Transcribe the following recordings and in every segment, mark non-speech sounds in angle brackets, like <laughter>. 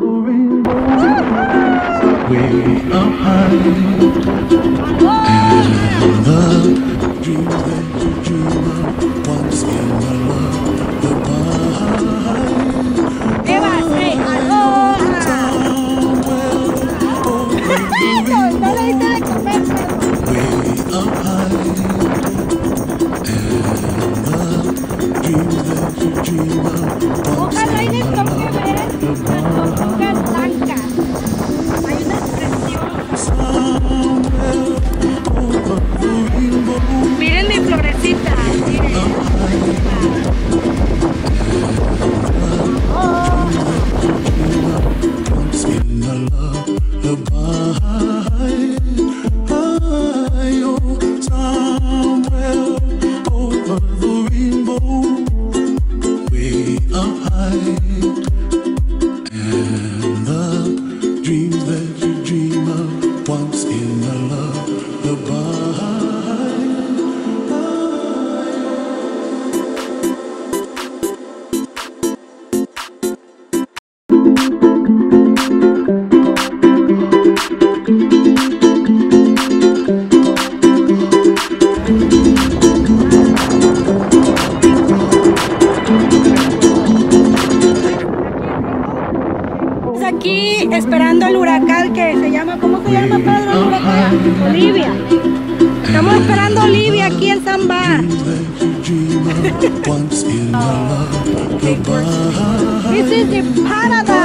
We are high And the dreams that you dream of Once in a love Goodbye If high And the dreams that you dream of aquí esperando el huracán que se llama, ¿cómo se llama Pedro el huracán? Olivia. Estamos esperando a Olivia aquí en San Bar. <laughs> This is the paradise.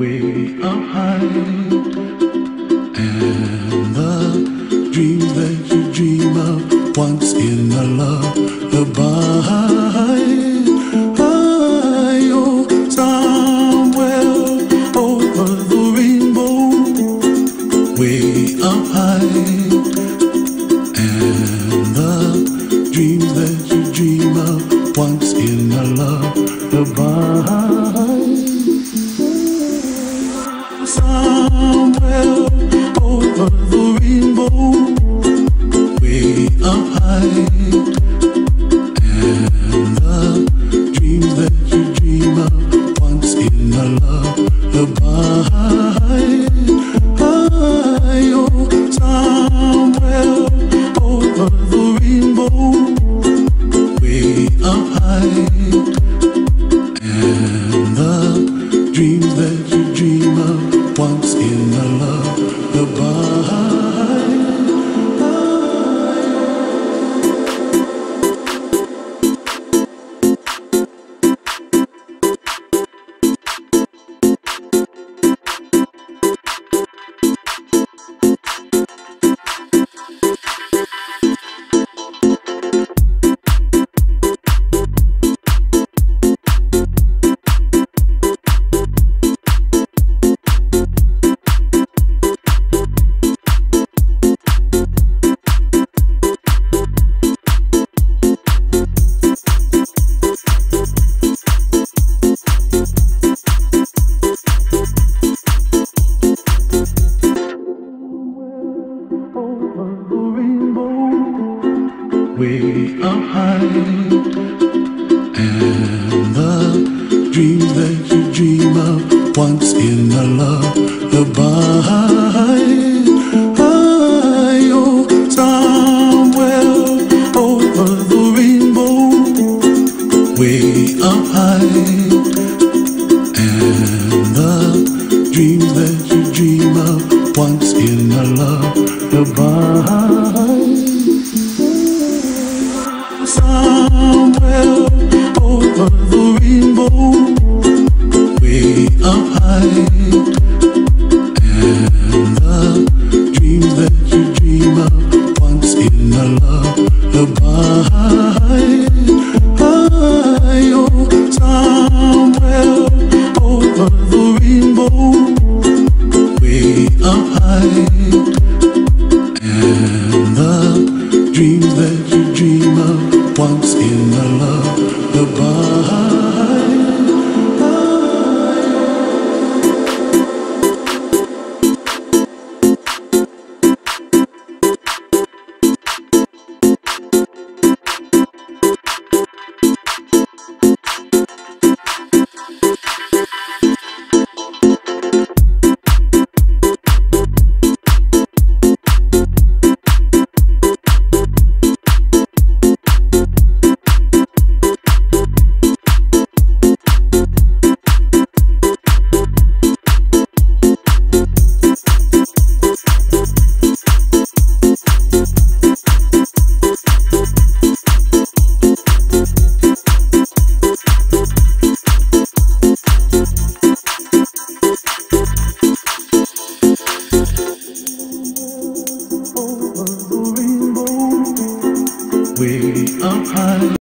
way up high. And the dreams that you dream of Once in a love lullaby oh, Way up high. you. of heart. somewhere over the rainbow, way up high.